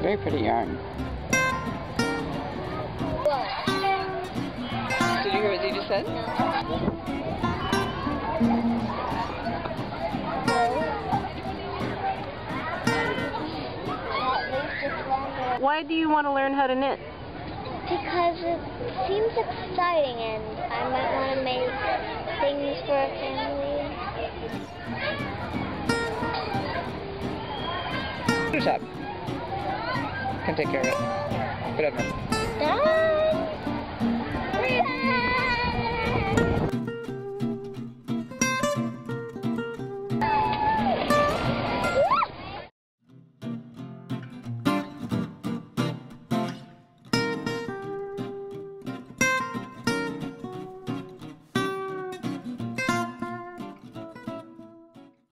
Very pretty yarn. What? Did you hear what you just said? Why do you want to learn how to knit? Because it seems exciting and I might want to make things for a family. Good job. Can take care of it. Whatever. That